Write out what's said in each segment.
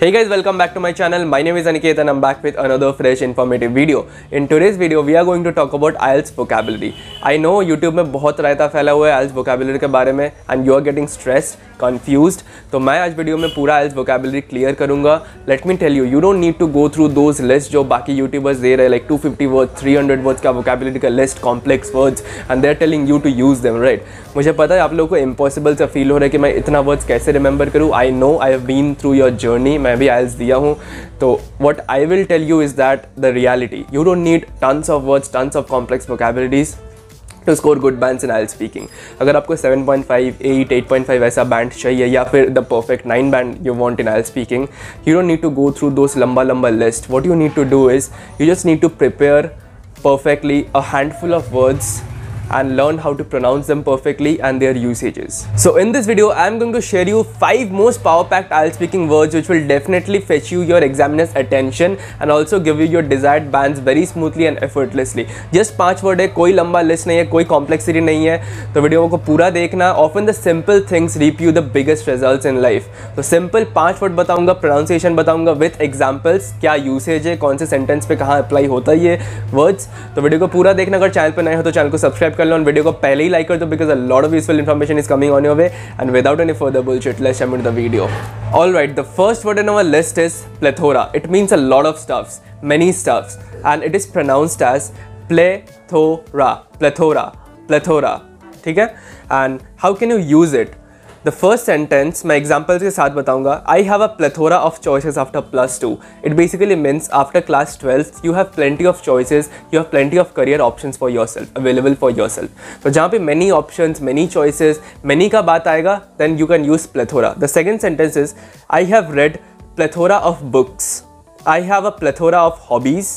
Hey guys, welcome back to my channel. My name is Aniket and I'm back with another fresh informative video. In today's video, we are going to talk about IELTS vocabulary. I know YouTube में बहुत रायता फैला हुआ है IELTS vocabulary के बारे में and you are getting stressed, confused. तो मैं आज वीडियो में पूरा IELTS vocabulary clear करूँगा. Let me tell you, you don't need to go through those lists जो बाकी YouTubers दे रहे हैं like 250 words, 300 words का vocabulary का list, complex words and they are telling you to use them, right? मुझे पता है आप लोगों को impossible सा feel हो रहा है कि मैं इतना words कैसे remember करूँ. I know I have been through your journey. मैं भी आयल्स दिया हूँ। तो what I will tell you is that the reality you don't need tons of words tons of complex vocabularies to score good bands in oil speaking अगर आपको 7.5, 8, 8.5 ऐसा band चाहिए या फिर the perfect nine band you want in oil speaking you don't need to go through those लंबा लंबा list what you need to do is you just need to prepare perfectly a handful of words and learn how to pronounce them perfectly and their usages. So in this video, I am going to share you 5 most power-packed IELTS speaking words which will definitely fetch you your examiner's attention and also give you your desired bands very smoothly and effortlessly. Just 5 word है कोई लंबा list नहीं है कोई complexity नहीं है तो video को पूरा देखना often the simple things reap you the biggest results in life. तो simple 5 word बताऊँगा pronunciation बताऊँगा with examples क्या usage है कौन से sentence पे कहाँ apply होता है ये words तो वीडियो को पूरा देखना अगर चैनल पर नए हो तो चैनल को सब्सक्राइब कर लो वीडियो को पहले ही लाइक कर दो because a lot of useful information is coming on your way and without any further bullshit let's jump into the video right, the first word in our list is plethora. It means a lot of stuffs, many stuffs, and it is pronounced as plethora, plethora, plethora. ठीक है? And how can you use it? The first sentence मैं examples के साथ बताऊँगा. I have a plethora of choices after plus two it basically means after class twelfth you have plenty of choices you have plenty of career option for yourself available for yourself तो जहाँ पे many option many choices many का बात आएगा then you can use plethora the second sentence is I have read plethora of books I have a plethora of hobbies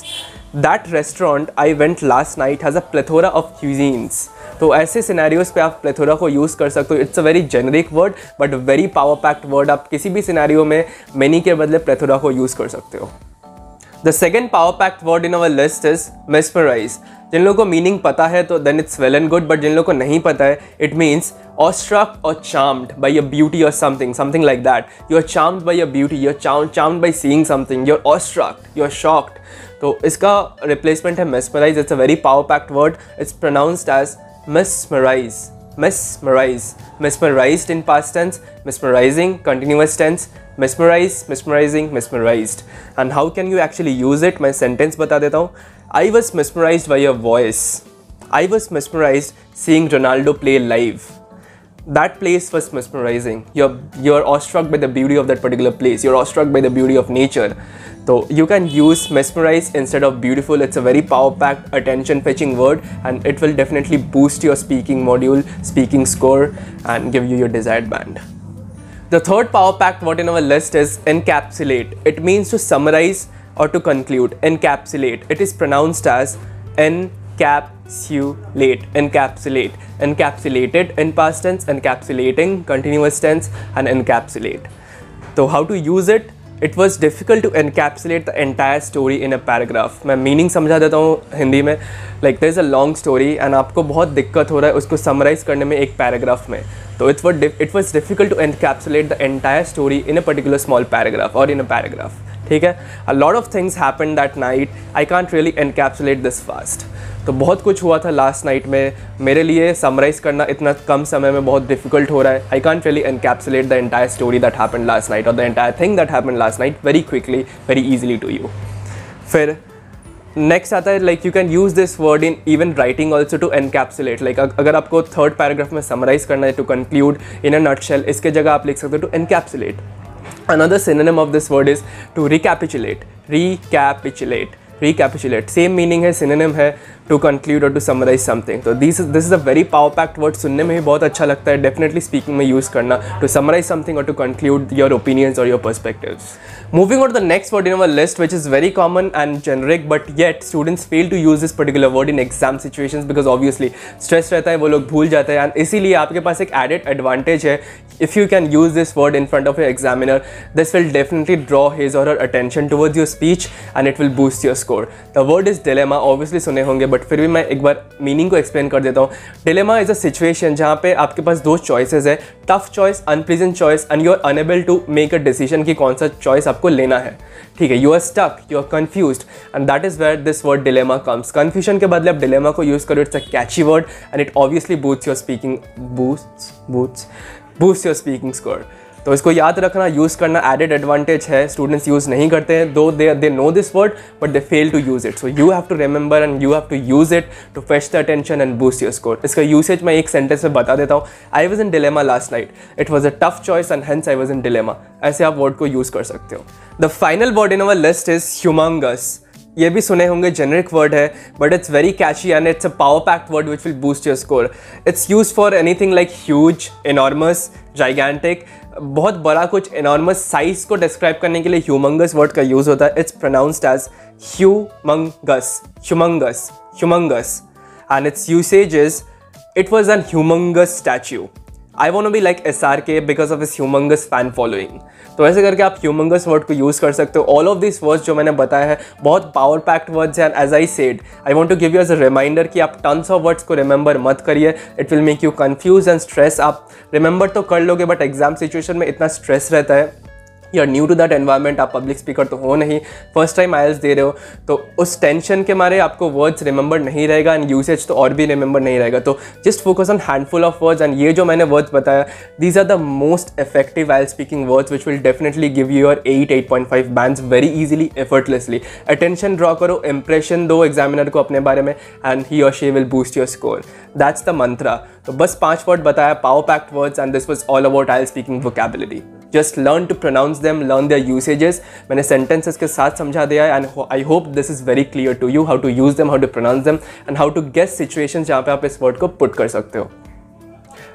that restaurant I went last night has a plethora of cuisines तो ऐसे scenarios पे आप plethora को use कर सकते हो। It's a very generic word but very power packed word आप किसी भी सिनेरियो में मेनी के बदले प्लेथोरा को यूज़ कर सकते हो। The second power packed word in our list is mesmerize जिन लोगों को मीनिंग पता है तो then it's well and good but जिन लोगों को नहीं पता है it means struck or charmed by your beauty or something, something like that. You're charmed by your beauty, you're charmed, charmed by seeing something, you're awestruck, you're shocked. तो इसका replacement है mesmerize it's a very power packed word it's pronounced as mesmerize mesmerize mesmerized in past tense mesmerizing continuous tense mesmerize mesmerizing mesmerized. And how can you actually use it? My sentence bata deta hu i was mesmerized by your voice. I was mesmerized seeing ronaldo play live. That place was mesmerizing. You're you're awestruck by the beauty of that particular place. You're awestruck by the beauty of nature. So you can use mesmerize instead of beautiful. It's a very power-packed, attention-fetching word and it will definitely boost your speaking module, speaking score and give you your desired band. The third power-packed word in our list is encapsulate. It means to summarize or to conclude. Encapsulate. It is pronounced as encapsulate. Encapsulate. Encapsulated in past tense, encapsulating, continuous tense and encapsulate. So how to use it? It was difficult to encapsulate the entire story in a paragraph मैं meaning समझा देता हूँ हिंदी में। Like there is a long story and आपको बहुत दिक्कत हो रहा है उसको समराइज़ करने में एक पैराग्राफ में। तो it what it was difficult to encapsulate the entire story in a particular small paragraph और इन अ पैराग्राफ ठीक है? A lot of things happen that night I can't really encapsulate this fast तो बहुत कुछ हुआ था last night में। मेरे लिए समराइज़ करना इतना कम समय में बहुत डिफ़िकल्ट हो रहा है। I can't really encapsulate the entire story that happen last night और the entire thing that happen last night very quickly very easily to you फिर नेक्स्ट आता है like you can use this word in even writing also to encapsulate like अगर आपको third paragraph में summarise करना है to conclude in a nutshell इसके जगह आप लिख सकते हो to encapsulate Another synonym of this word is to recapitulate recapitulate recapitulate same meaning है सिनेम है। टू कंक्लूड और टू समराइज समथिंग तो this this is a very power packed word सुनने में भी बहुत अच्छा लगता है। डेफिनेटली स्पीकिंग में यूज़ करना। टू समराइज समथिंग और टू कंक्लूड योर ओपिनियंस और your perspective moving on the next word in our list which is very common and generic but yet students fail to use this particular word in exam situation because obviously stress रहता है, वो लोग भूल जाते हैं। And इसीलिए आपके पास एक एडेड एडवांटेज है if you can use this word in front of your examiner, this will definitely draw his or her attention towards your speech and it will boost your score. The word is dilemma, obviously सुने होंगे but फिर भी मैं एक बार meaning को explain कर देता हूँ. डिलेमा इज़ अ सिचुएशन जहाँ पे आपके पास दो चॉइसेस है. Tough choice unpleasant choice and you are unable to make a decision कि कौन सा चॉइस आपको लेना है. ठीक है you are stuck you are confuse and that is where this word dilemma comes confusion के बदले आप डिलेमा को यूज़ करो it's a catchy word and it obviously boosts your speaking boost boosts boost your speaking score तो इसको याद रखना use करना एडेड एडवांटेज है स्टूडेंट्स यूज़ नहीं करते हैं though they they know this word but they fail to use it so you have to remember and you have to use it to fetch the attention and boost your score इसका usage मैं एक sentence में बता देता हूँ. I was in dilemma last night it was a tough choice and hence I was in dilemma ऐसे आप word को यूज़ कर सकते हो. The final word in our list is humongous ये भी सुने होंगे जेनरिक वर्ड है but it's very catchy and it's a power packed word which will boost your score it's use for anything like huge enormous gigantic बहुत बड़ा कुछ enormous size को describe करने के लिए ह्यूमंगस वर्ड का यूज़ होता है। It's pronounced as humongous humongous humongous and its usage is it was an humongous humongous statue. Want want like S R K because of his humongous fan following तो ऐसे करके आप humongous word को use कर सकते हो। All of this words जो मैंने बताया है, बहुत पावर पैक्ड वर्ड्स हैं। As I said I want to give you as a reminder कि आप टन्स ऑफ़ वर्ड्स को रिमेंबर मत करिए। It will make you confuse and stress आप रिमेंबर तो कर लोगे बट एग्ज़ाम सिचुएशन में इतना स्ट्रेस रहता है। You new to that environment आप पब्लिक स्पीकर तो हो नहीं। फ़र्स्ट टाइम आयल्स दे रहे हो तो उस टेंशन के मारे आपको वर्ड्स रिमेंबर नहीं रहेगा एंड यूसेज तो और भी रिमेंबर नहीं रहेगा। तो just focus on handful of words and ये जो मैंने वर्ड्स बताया these are the most effective oil speaking words which will definitely give you your eight eight point five band very easily effortlessly attention draw करो impression दो examiner को अपने बारे में एंड ही और she will boost your score that's the mantra तो बस पाँच वर्ड बताया power packed words and this was all about oil speaking vocabulary just learn to pronounce them learn their usages मैंने सेंटेंसेस के साथ समझा दिया है and I hope this is very clear to you how to use them how to pronounce them and how to guess situation जहाँ पे आप इस वर्ड को पुट कर सकते हो।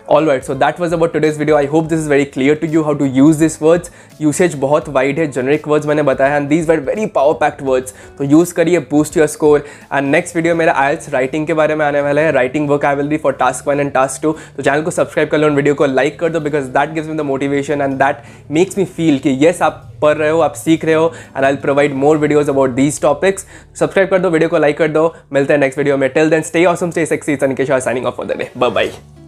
All right so that was about today's video I hope this is very clear to you how to use this words usage बहुत wide है जेनरिक वर्ड्स मैंने बताया and these were very power packed words तो use करिए boost your score and next video मेरा IELTS writing के बारे में आने वाला है. Writing vocabulary for task one and task two तो चैनल को सब्सक्राइब कर लो वीडियो को लाइक कर दो because that gives me the motivation and that makes me feel कि येस आप पढ़ रहे हो, आप सीख रहे हो and I provide more videos about these topics subscribe कर दो वीडियो को लाइक कर दो. मिलते हैं नेक्स्ट वीडियो में. Till then stay awesome stay sexy Sanikesh signing off for the day bye